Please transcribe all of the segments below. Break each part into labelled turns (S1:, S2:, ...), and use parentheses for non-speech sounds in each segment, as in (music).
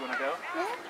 S1: You want to go?
S2: Yeah.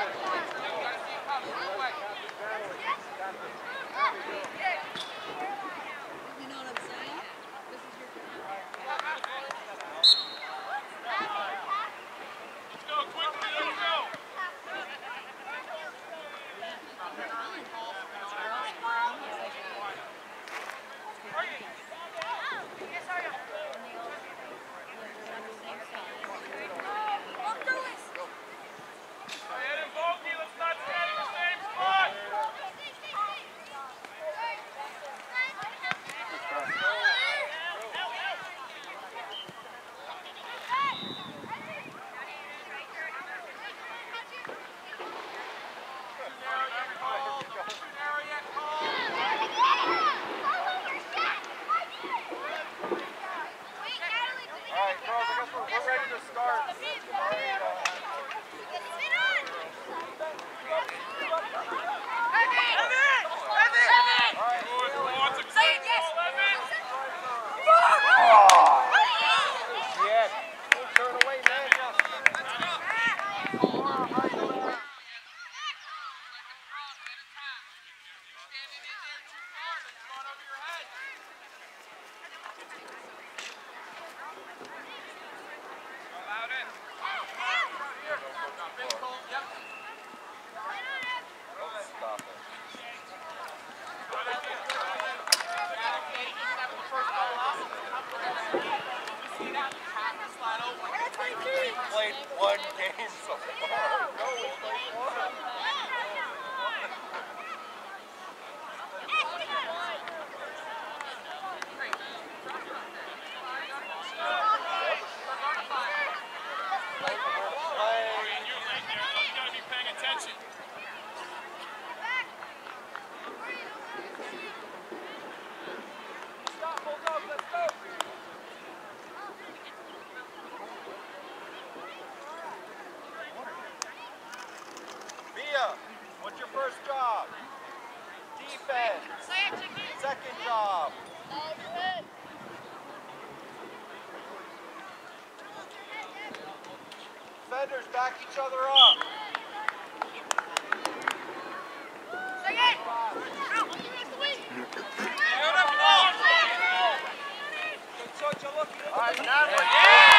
S2: Go away. Defenders back each other up. Sing it! Beautiful! Good
S3: touch, look. All right, now we're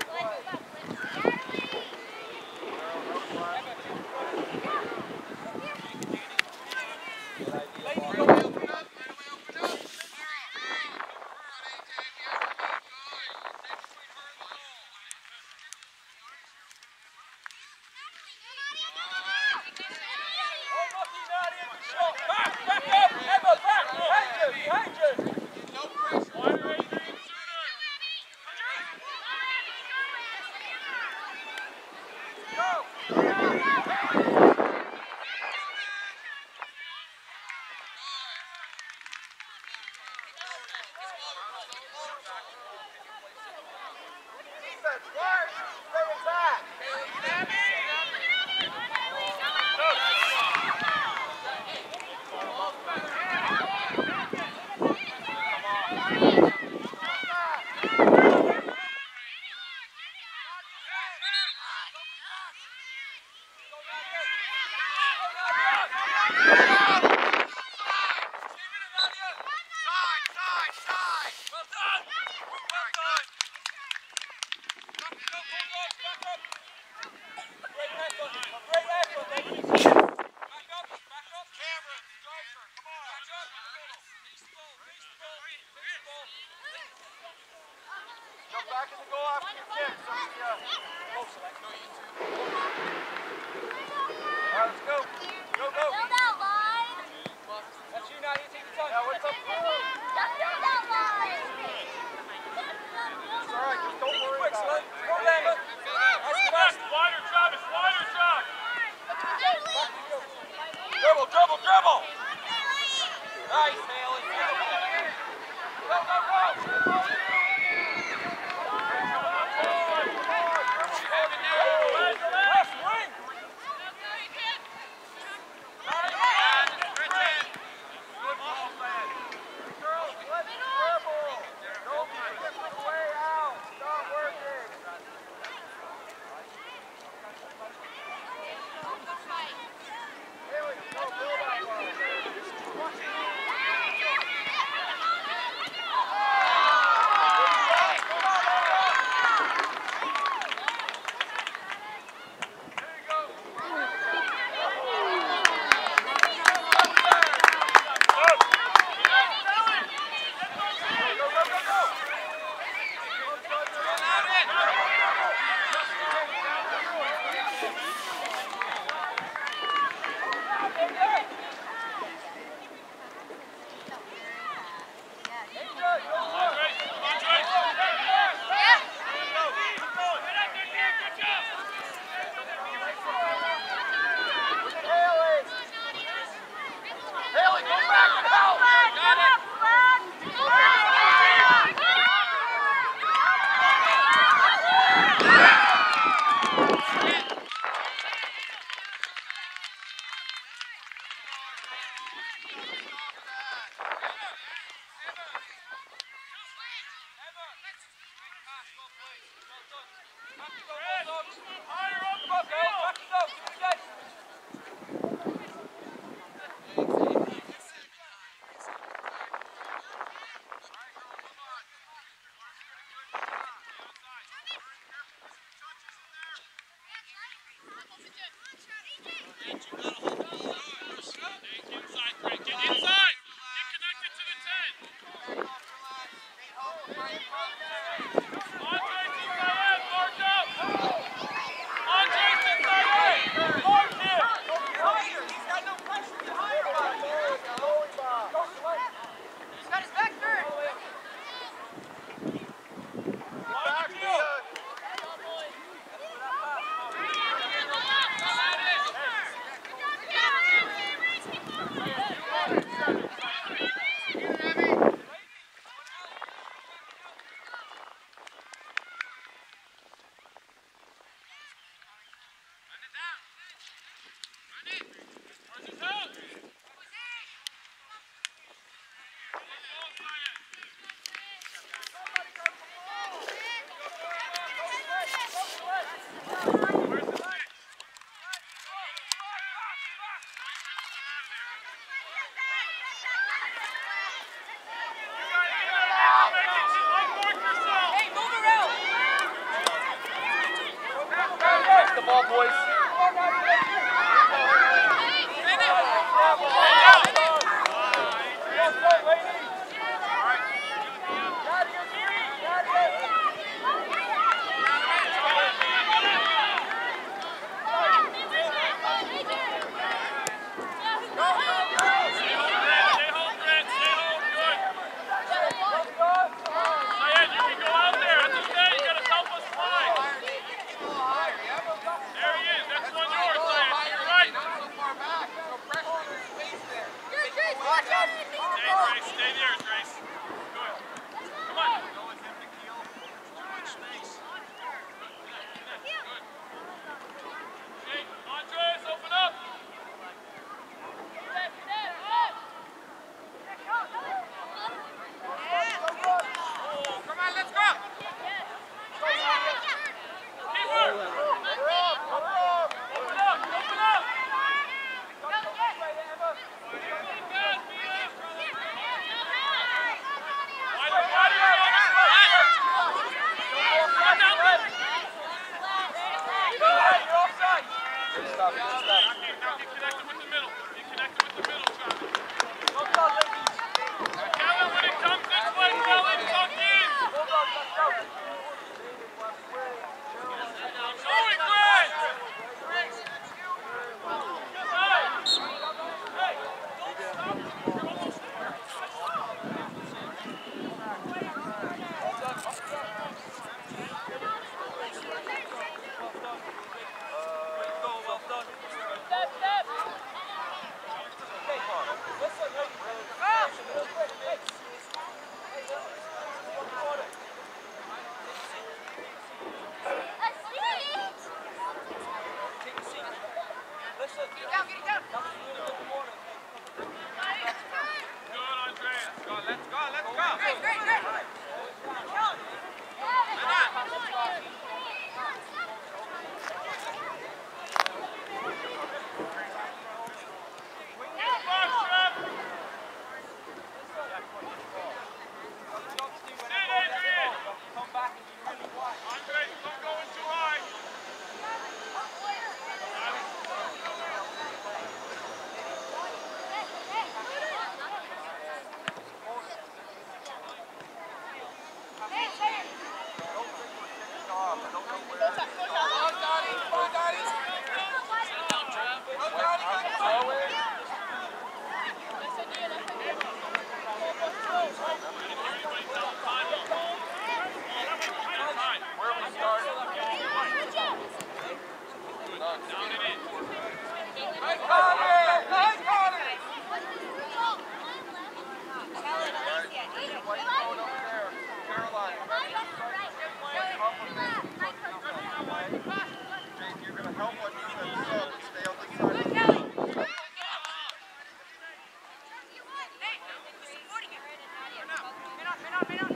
S2: Good. Side, side, side. Well done. Well done. Go, go, go, go, back up. Great effort. Great effort. Back up, back up. Cameron, Joker, come on. Back up. Reach the ball, reach the ball, reach the ball. Jump back in the goal after your kick. So we, uh, oh, select. No, you two. All right, let's go. Go, go. That's you now. You take the touch. Now, what's up? It's all right. Just don't worry about it. Go, Lambert. That's the best.
S4: Wider, Travis, wider, Josh.
S2: Dribble, dribble. Nice, Haley. Go, go, go.
S5: menos.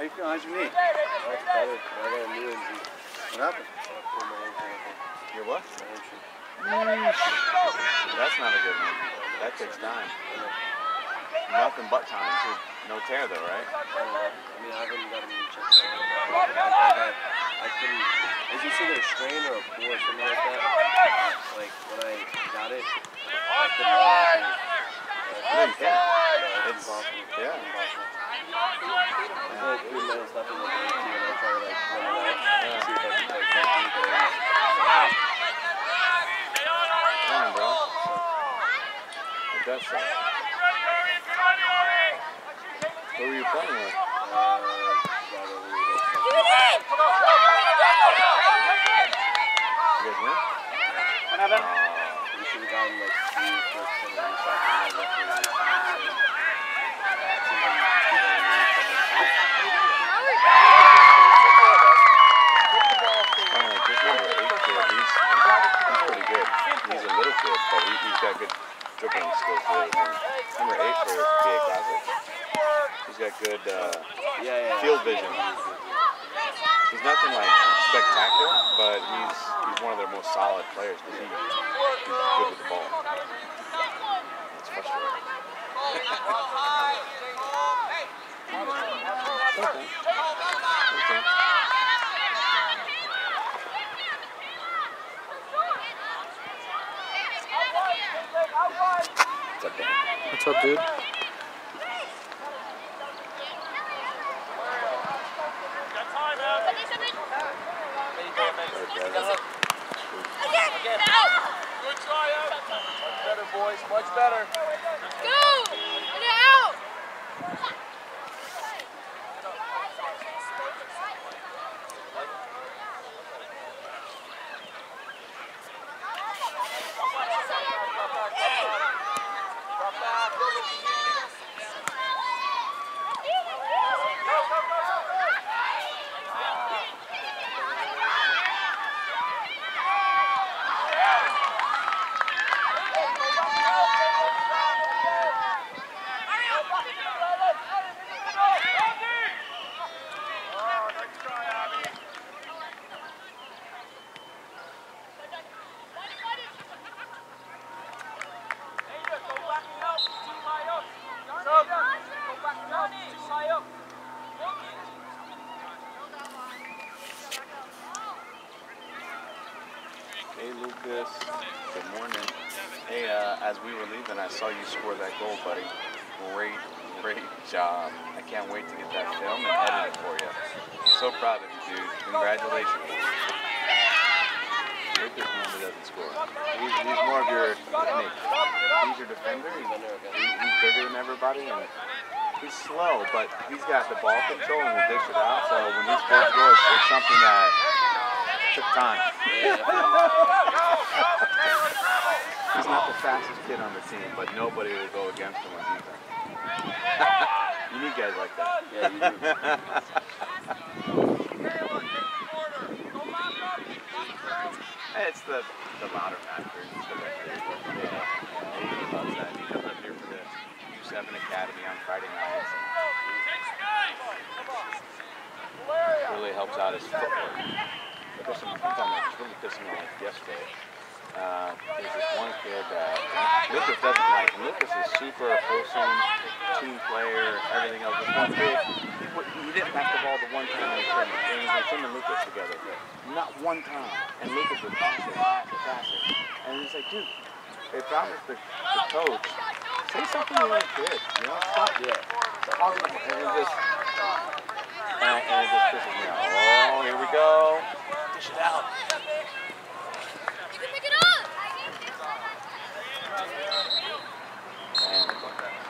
S5: How you feeling? How's your knee?
S6: That's better. I got a new injury.
S5: What happened?
S6: I pulled my ankle.
S5: Your what?
S6: My hamstring.
S5: That's not a good one. That takes time. Nothing but time too. No tear though, right?
S6: Uh, I mean, I haven't gotten checked out. I I, I couldn't. Is it either a strain or a pull or something like that? Like when I got it, I couldn't. walk or-
S5: No, you can't.
S6: Yeah,
S5: It's
S6: impossible.
S5: yeah.
S6: Impossible. I feel like three minutes left in the game too, and I try to like run it out, see if I can like make anything.
S5: Come on, bro. It does suck. Who were you playing with?
S6: Uh, got over it.
S5: You guys win?
S6: Uh, we should have gotten like three first penalties back in the referee.
S5: Uh, this number eight kid, he's, he's pretty good. He's a little kid, but he, he's got good dribbling skills too. Number eight for PA Classic. He's got good uh,
S6: Yeah, yeah.
S5: field vision. He's nothing like spectacular, but he's he's one of their most solid players because he, he's good with the ball. It's frustrating. (laughs) It's What's up,
S7: dude?
S5: together.
S3: Again.
S2: Good try, Ev. Much better, boys. Much better.
S3: Go! Get it out!
S2: Oh, nice try, Abby.
S5: Hey Lucas, good morning. Hey, uh, as we were leaving, I saw you score that goal, buddy. Great, great job. I can't wait to get that film and edit it for you. So proud of you, dude. Congratulations. Lucas normally doesn't score. He's, he's more of your Nick. He's your defender. He's, he's bigger than everybody, and he's slow, but he's got the ball control and will dish it out. So when he scores goals, it's something that took time. (laughs) He's not the fastest kid on the team, but nobody will go against him on defense. (laughs) you need guys like that.
S6: Yeah, you do. (laughs)
S5: It's the the modern actor. He's the right. Yeah, he loves that. He comes up here for the U7 Academy on Friday nights. Really helps out his footwork. There's some things on that's really pissing me off yesterday. Uh, there's this one kid that Lucas doesn't like. Lucas is super wholesome, team player, everything else. This one kid, he, he didn't pass the ball the one time in. And it was him and Lucas together. Not one time. And Lucas would pass it, pass it, pass it. And he's like, dude, if I was the, the coach, say something to that kid. You know, stop him. And it just, and, and it just pisses me. Oh, here we go. Dish it out. Thank you.